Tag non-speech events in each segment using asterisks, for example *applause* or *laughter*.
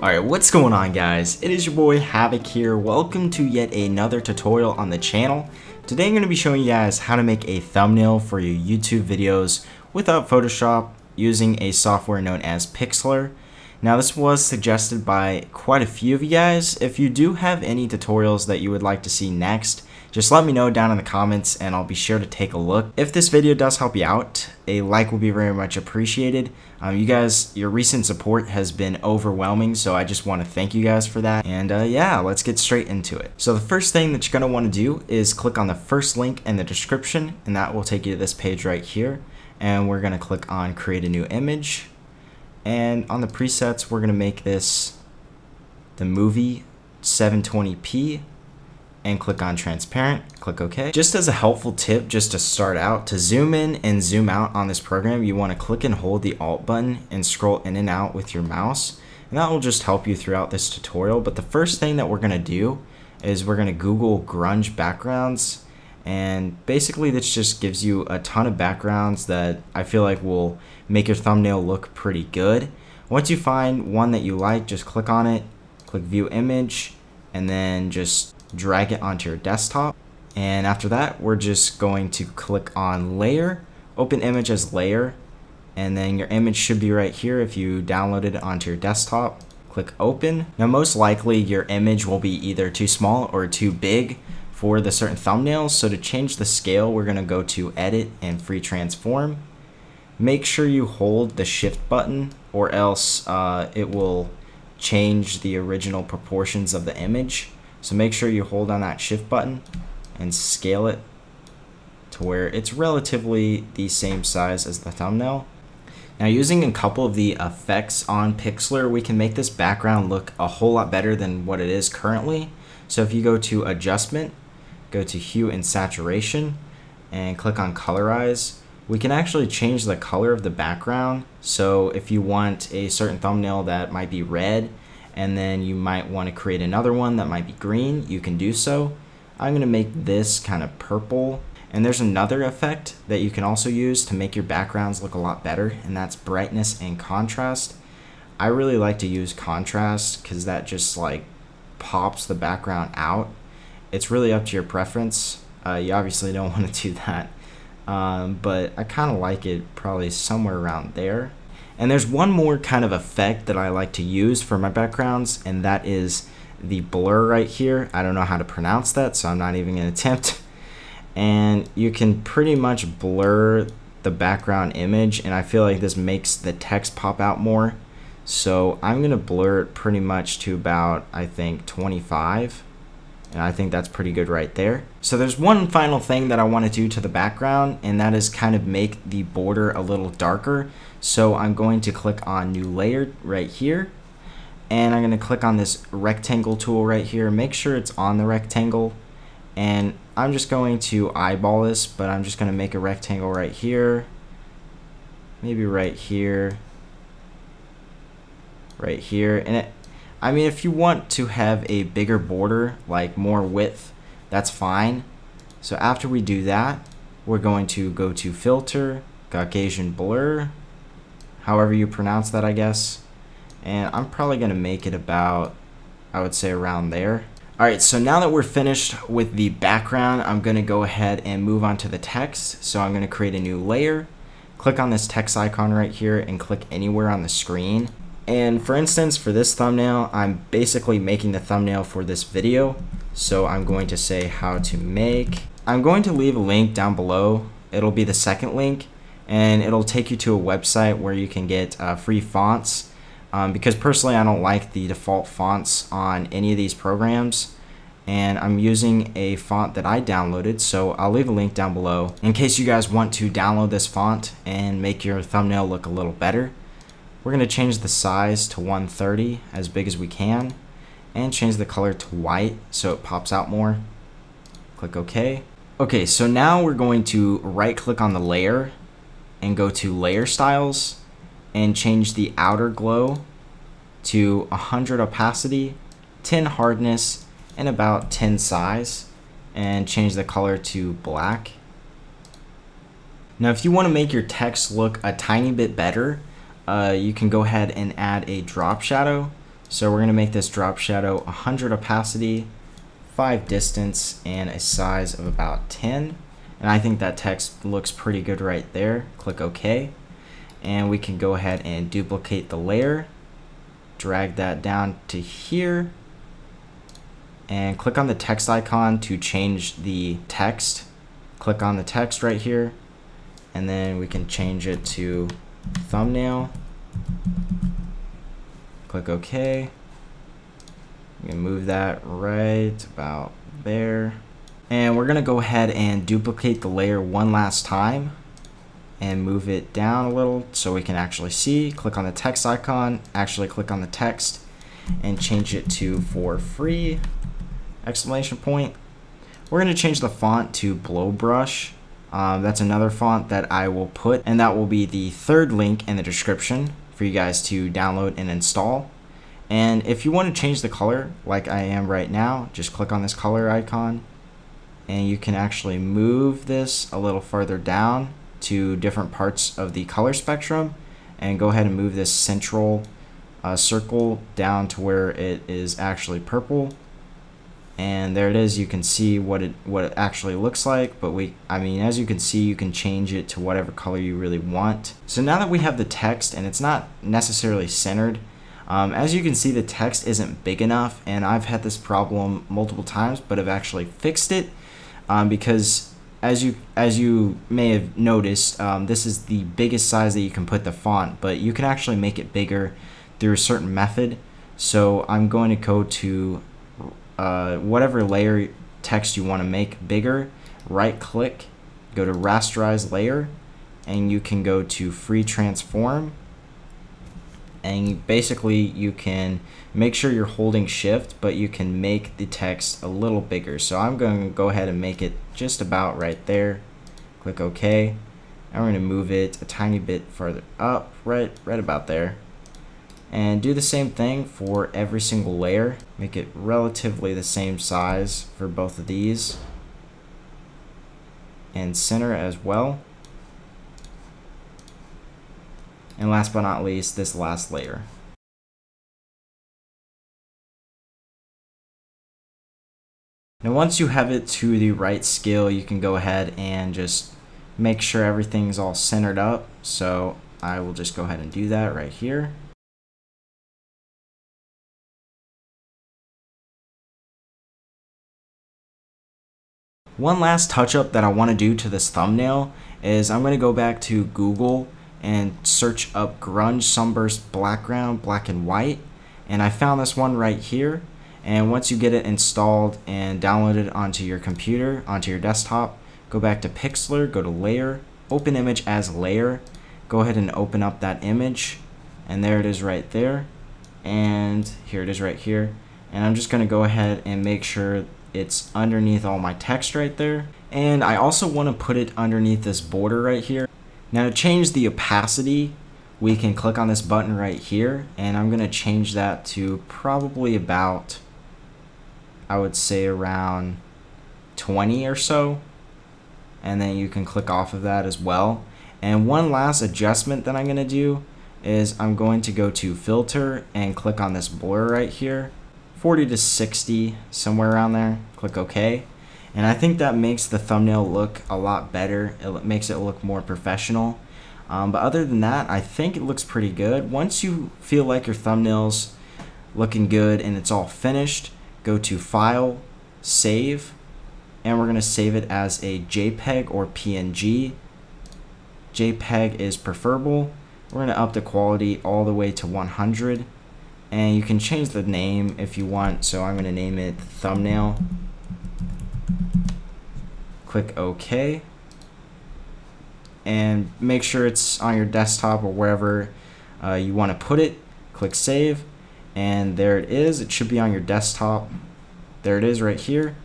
Alright, what's going on guys? It is your boy Havoc here. Welcome to yet another tutorial on the channel. Today I'm going to be showing you guys how to make a thumbnail for your YouTube videos without Photoshop using a software known as Pixlr. Now this was suggested by quite a few of you guys. If you do have any tutorials that you would like to see next, just let me know down in the comments and I'll be sure to take a look. If this video does help you out, a like will be very much appreciated. Um, you guys, your recent support has been overwhelming, so I just want to thank you guys for that. And uh, yeah, let's get straight into it. So the first thing that you're going to want to do is click on the first link in the description, and that will take you to this page right here. And we're going to click on create a new image. And on the presets, we're going to make this the movie 720p and click on transparent, click OK. Just as a helpful tip, just to start out, to zoom in and zoom out on this program, you want to click and hold the Alt button and scroll in and out with your mouse. And that will just help you throughout this tutorial. But the first thing that we're going to do is we're going to Google grunge backgrounds. And basically this just gives you a ton of backgrounds that I feel like will make your thumbnail look pretty good. Once you find one that you like, just click on it, click view image, and then just drag it onto your desktop. And after that, we're just going to click on layer, open image as layer, and then your image should be right here if you downloaded it onto your desktop. Click open. Now most likely your image will be either too small or too big for the certain thumbnails. So to change the scale, we're gonna go to edit and free transform. Make sure you hold the shift button or else uh, it will change the original proportions of the image. So make sure you hold on that shift button and scale it to where it's relatively the same size as the thumbnail. Now using a couple of the effects on Pixlr, we can make this background look a whole lot better than what it is currently. So if you go to adjustment, go to hue and saturation, and click on colorize, we can actually change the color of the background. So if you want a certain thumbnail that might be red, and then you might want to create another one that might be green, you can do so. I'm going to make this kind of purple. And there's another effect that you can also use to make your backgrounds look a lot better, and that's brightness and contrast. I really like to use contrast because that just like pops the background out. It's really up to your preference. Uh, you obviously don't *laughs* want to do that, um, but I kind of like it probably somewhere around there. And there's one more kind of effect that I like to use for my backgrounds, and that is the blur right here. I don't know how to pronounce that, so I'm not even going *laughs* to attempt. And you can pretty much blur the background image, and I feel like this makes the text pop out more. So I'm going to blur it pretty much to about, I think, 25. And I think that's pretty good right there. So there's one final thing that I want to do to the background, and that is kind of make the border a little darker. So I'm going to click on new layer right here, and I'm going to click on this rectangle tool right here. Make sure it's on the rectangle, and I'm just going to eyeball this, but I'm just going to make a rectangle right here, maybe right here, right here, and it I mean, if you want to have a bigger border, like more width, that's fine. So after we do that, we're going to go to filter, Gaussian blur, however you pronounce that, I guess. And I'm probably going to make it about, I would say around there. Alright, so now that we're finished with the background, I'm going to go ahead and move on to the text. So I'm going to create a new layer, click on this text icon right here, and click anywhere on the screen. And for instance, for this thumbnail, I'm basically making the thumbnail for this video. So I'm going to say how to make. I'm going to leave a link down below. It'll be the second link and it'll take you to a website where you can get uh, free fonts. Um, because personally, I don't like the default fonts on any of these programs and I'm using a font that I downloaded so I'll leave a link down below in case you guys want to download this font and make your thumbnail look a little better. We're going to change the size to 130 as big as we can and change the color to white so it pops out more. Click OK. Okay, so now we're going to right click on the layer and go to layer styles and change the outer glow to 100 opacity, 10 hardness, and about 10 size and change the color to black. Now if you want to make your text look a tiny bit better, uh, you can go ahead and add a drop shadow. So we're going to make this drop shadow 100 opacity, 5 distance, and a size of about 10. And I think that text looks pretty good right there. Click OK. And we can go ahead and duplicate the layer, drag that down to here, and click on the text icon to change the text. Click on the text right here, and then we can change it to thumbnail click OK. You can move that right about there. And we're going to go ahead and duplicate the layer one last time and move it down a little so we can actually see. Click on the text icon, actually click on the text and change it to for free exclamation point. We're going to change the font to Blowbrush. Um, that's another font that I will put and that will be the third link in the description for you guys to download and install. And if you want to change the color like I am right now, just click on this color icon and you can actually move this a little further down to different parts of the color spectrum and go ahead and move this central uh, circle down to where it is actually purple and there it is. You can see what it what it actually looks like but we I mean as you can see you can change it to whatever color you really want. So now that we have the text and it's not necessarily centered um, as you can see the text isn't big enough and I've had this problem multiple times but I've actually fixed it um, because as you as you may have noticed um, this is the biggest size that you can put the font but you can actually make it bigger through a certain method. So I'm going to go to uh, whatever layer text you want to make bigger, right click, go to rasterize layer, and you can go to free transform. And basically you can make sure you're holding shift, but you can make the text a little bigger. So I'm going to go ahead and make it just about right there. Click OK. We're going to move it a tiny bit further up, right, right about there and do the same thing for every single layer. Make it relatively the same size for both of these. And center as well. And last but not least this last layer. Now once you have it to the right scale you can go ahead and just make sure everything's all centered up. So I will just go ahead and do that right here One last touch up that I want to do to this thumbnail is I'm going to go back to Google and search up grunge sunburst background black and white and I found this one right here. And once you get it installed and downloaded onto your computer onto your desktop go back to Pixlr go to layer open image as layer go ahead and open up that image and there it is right there. And here it is right here. And I'm just going to go ahead and make sure it's underneath all my text right there. And I also want to put it underneath this border right here. Now to change the opacity, we can click on this button right here and I'm going to change that to probably about, I would say around 20 or so. And then you can click off of that as well. And one last adjustment that I'm going to do is I'm going to go to filter and click on this blur right here 40 to 60, somewhere around there. Click OK. And I think that makes the thumbnail look a lot better. It makes it look more professional. Um, but other than that, I think it looks pretty good. Once you feel like your thumbnail's looking good and it's all finished, go to File, Save, and we're going to save it as a JPEG or PNG. JPEG is preferable. We're going to up the quality all the way to 100 and you can change the name if you want so I'm gonna name it thumbnail. Click OK. And make sure it's on your desktop or wherever uh, you want to put it. Click save. And there it is. It should be on your desktop. There it is right here.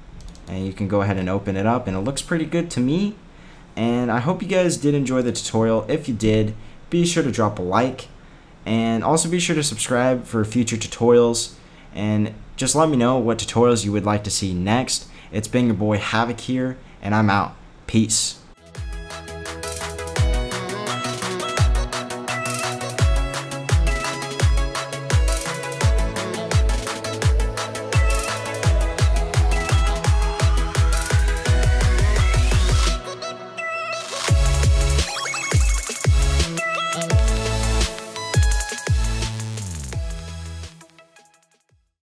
And you can go ahead and open it up and it looks pretty good to me. And I hope you guys did enjoy the tutorial. If you did be sure to drop a like and also be sure to subscribe for future tutorials. And just let me know what tutorials you would like to see next. It's been your boy Havoc here, and I'm out. Peace.